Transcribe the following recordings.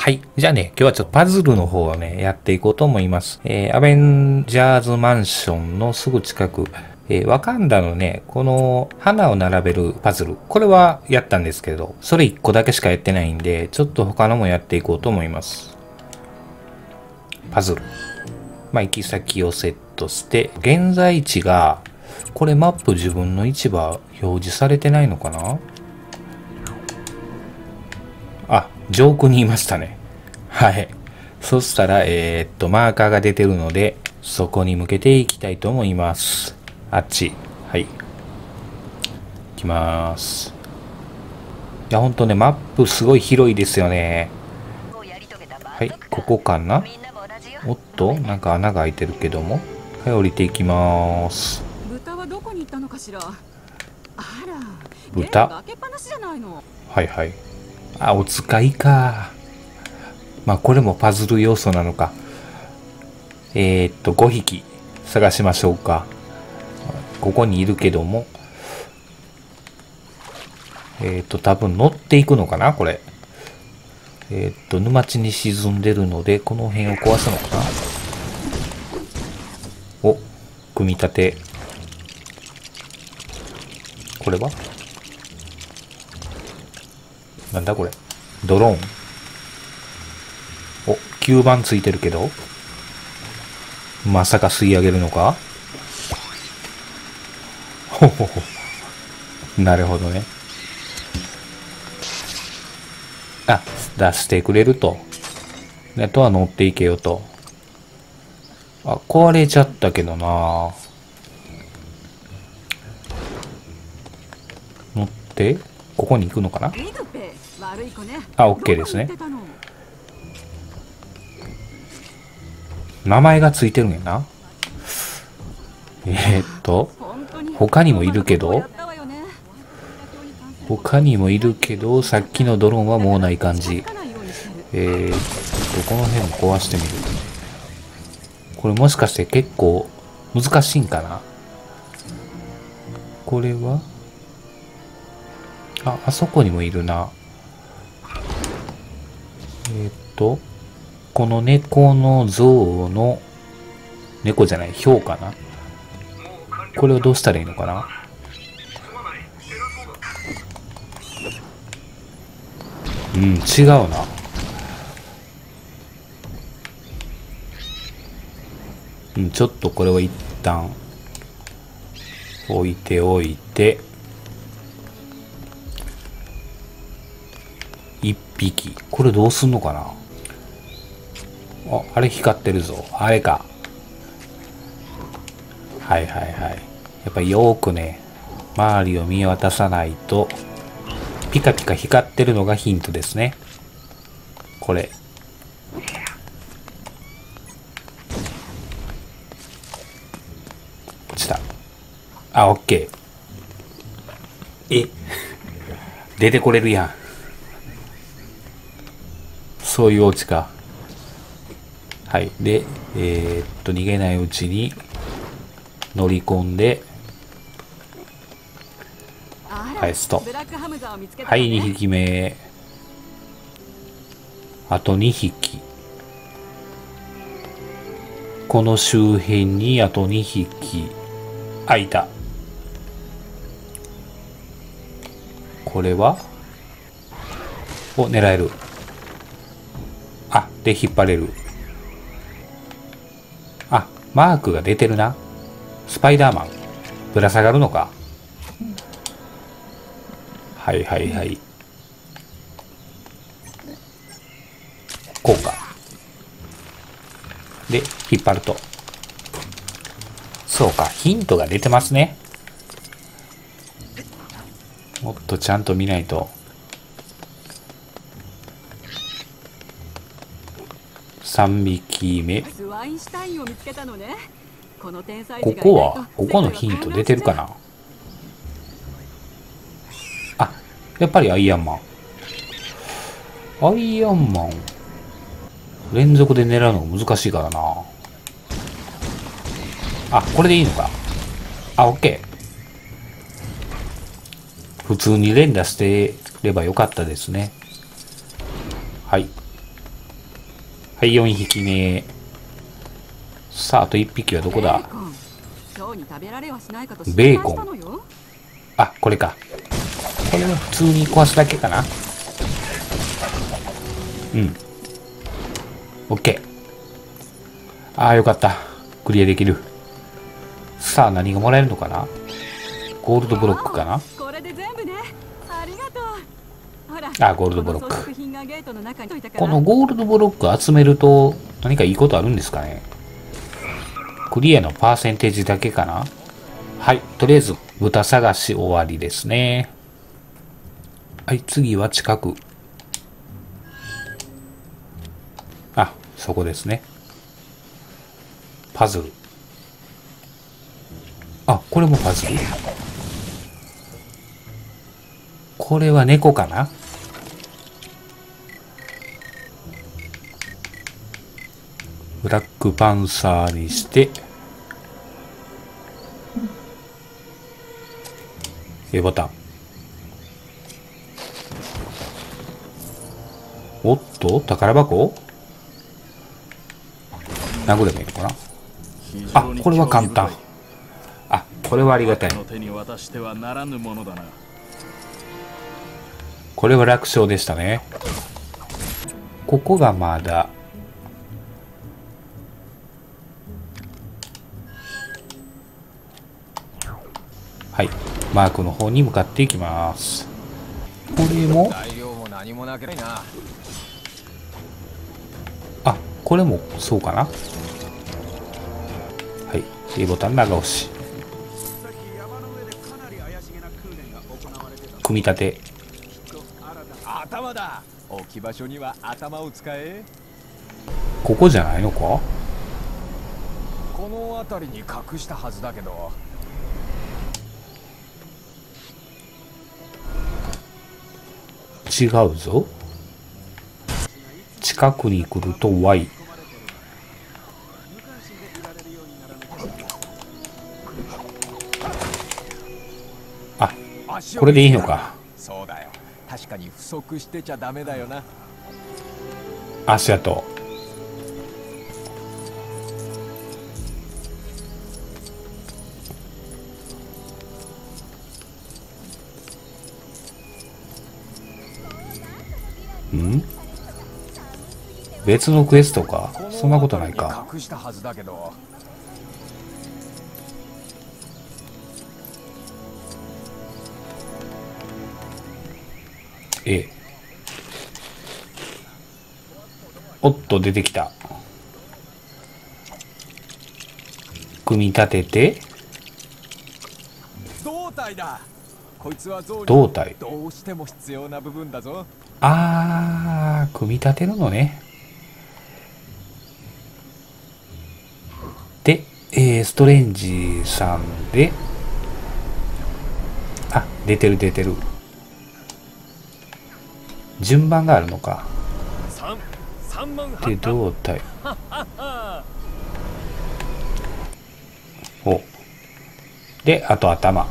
はい。じゃあね、今日はちょっとパズルの方をね、やっていこうと思います。えー、アベンジャーズマンションのすぐ近く、えー、ワカンダのね、この花を並べるパズル。これはやったんですけど、それ1個だけしかやってないんで、ちょっと他のもやっていこうと思います。パズル。まあ、行き先をセットして、現在地が、これマップ自分の位置は表示されてないのかな？上空にいましたね。はい。そしたら、えー、っと、マーカーが出てるので、そこに向けていきたいと思います。あっち。はい。行きます。いや、ほんとね、マップすごい広いですよね。はい、ここかな？おっと、なんか穴が開いてるけども。はい、降りていきます。豚はどこに行ったのかしら？あら豚？ゲームが開けっぱなしじゃないのはいはい。あ、お使いか。まあ、これもパズル要素なのか。えー、っと、5匹探しましょうか。ここにいるけども。えー、っと、多分乗っていくのかなこれ。えー、っと、沼地に沈んでるので、この辺を壊すのかなお、組み立て。これは？なんだこれ。ドローン。お、吸盤ついてるけど。まさか吸い上げるのか？ほほほ。なるほどね。あ、出してくれると。あとは乗っていけよと。あ、壊れちゃったけどな乗って、ここに行くのかな？あ OK ですね。名前がついてるんやな。えー、っと、他にもいるけど？他にもいるけど、さっきのドローンはもうない感じ。えー、っと、この辺も壊してみる。これもしかして結構難しいんかな？これは？あ、あそこにもいるな。え、っと、この猫の像の、猫じゃない、ヒョウかな？これをどうしたらいいのかな？うん、違うな。うん、ちょっとこれは一旦置いておいて、一匹。これどうすんのかな？あ、あれ光ってるぞ。あれか。はいはいはい。やっぱよくね、周りを見渡さないと、ピカピカ光ってるのがヒントですね。これ。こっちだ。あ、オッケー。え、出てこれるやん。そういうお家か。はい。で、えーっと、逃げないうちに乗り込んで、はいストブラックハムザーを見つけたはい、わね2匹目。あと2匹。この周辺にあと2匹。あ、いた。これはお、狙える。で、引っ張れる。あ、マークが出てるな。スパイダーマン。ぶら下がるのか。はいはいはい。こうか。で、引っ張ると。そうか、ヒントが出てますね。もっとちゃんと見ないと。3匹目。こここはここのヒント出てるかな？あ、やっぱりアイアンマン。アイアンマン。連続で狙うのが難しいからな。あ、これでいいのか？あ、オッケー。普通に連打してればよかったですね。はい。はい、4匹目。さあ、あと1匹はどこだ？ベーコンあ、これか。これは普通に壊すだけかな。うん。オッケー。ああ、よかった。クリアできる。さあ、何がもらえるのかな？ゴールドブロックかなこれで全部ねありがとうほらあゴールドブロックこのゴールドブロック集めると何かいいことあるんですかねクリアのパーセンテージだけかなはい。とりあえず、豚探し終わりですね。はい、次は近く。あ、そこですね。パズル。あ、これもパズルこれは猫かなブラックパンサーにして、A ボタン。おっと？宝箱？何個でもいいのかな？あ、これは簡単。あ、これはありがたい。これは楽勝でしたね。ここがまだ。マークの方に向かっていきます。これも、材料も何もなければなあ、これも？そうかな？はい。A ボタン長押し。組み立て。頭だ置き場所には頭を使えここじゃないのか？この辺りに隠したはずだけど違うぞ。近くに来ると Y。あ、これでいいのか。そうだよ確かに不足してちゃダメだよな足跡。ん？別のクエストか？そんなことないか。に隠したはずだけどええ。おっと、出てきた。組み立てて、胴体だこいつは。どうしても必要な部分だぞあー、組み立てるのね。で、えー、ストレンジさんで、あ、出てる出てる。順番があるのか。で、胴体。お。で、あと頭。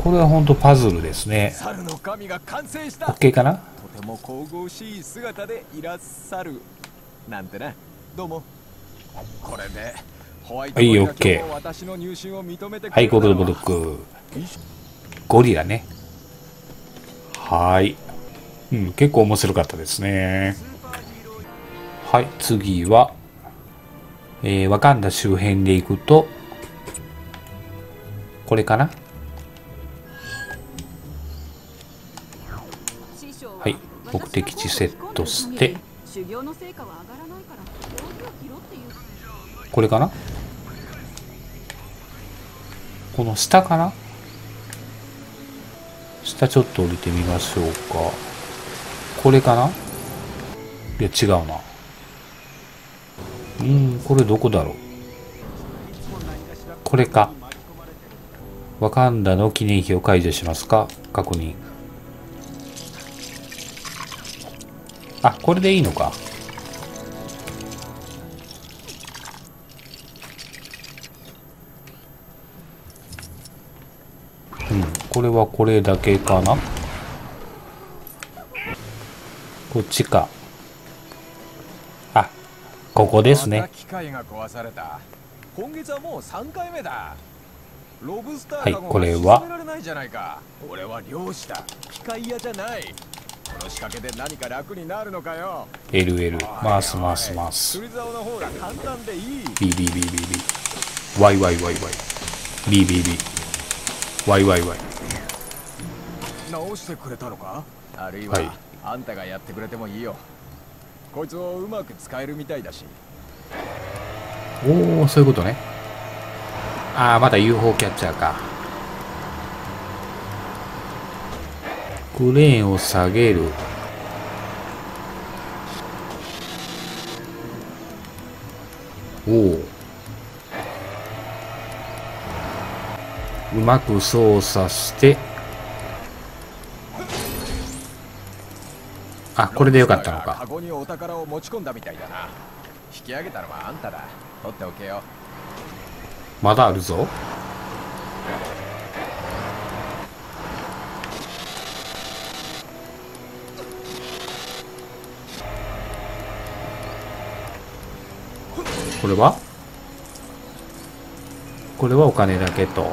おこれは本当パズルですね。猿の神が完成したと OK かな？ても神々しい姿でいらっしゃるなんてなどうもこれでホワイトはい OK 私の入信を認めてくはい、ゴれるだろうールドブロック。ゴリラね。はーい。うん、結構面白かったですね。はい、次は、えー、ワカンダ周辺で行くと、これかな？目的地セットしてこれかな？この下かな？下ちょっと降りてみましょうか。これかな？いや、違うな。うん、これどこだろう？これか。ワカンダの記念碑を解除しますか？確認。あ、これでいいのか。うん、これはこれだけかな。こっちか。ここですね。また機械が壊された。今月はもう3回目だ。ロブスタはいーカゴこれはが沈められないじゃないか。俺は漁師だ。機械屋じゃないこの仕掛けで何か楽になるのかよ。LL 回す回す回す。釣り竿の方が簡単でいい。BBBBBYYYYBBBYYY 直してくれたのか？あるいは、はい。あんたがやってくれてもいいよ。こいつをうまく使えるみたいだし。おおそういうことね。ああまだ UFO キャッチャーかクレーンを下げる。おおうまく操作して。あこれでよかったのか。カゴにお宝を持ち込んだみたいだな。引き上げたのはあんただ。取っておけよ。まだあるぞこれは？これはお金だけと。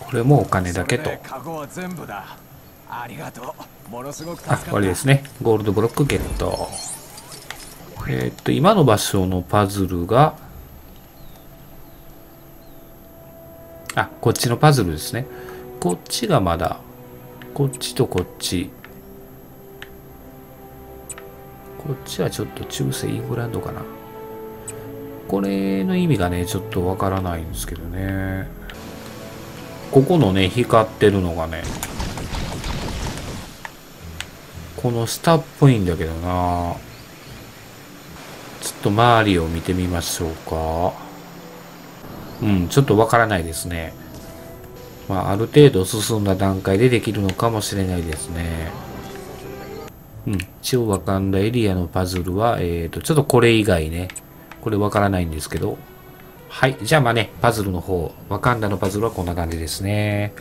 これもお金だけと。ありがとう。ものすごくあ、終わりですね。ゴールドブロックゲット。えーっと、今の場所のパズルが、あ、こっちのパズルですね。こっちがまだ、こっちとこっち。こっちはちょっと中世イングランドかな。これの意味がね、ちょっとわからないんですけどね。ここのね、光ってるのがね、この下っぽいんだけどなちょっと周りを見てみましょうか。うん、ちょっとわからないですね。まあ、ある程度進んだ段階でできるのかもしれないですね。うん、一応わかんだエリアのパズルは、えっ、と、ちょっとこれ以外ね、これわからないんですけど、はい、じゃあまあね、パズルの方、わかんだのパズルはこんな感じですね。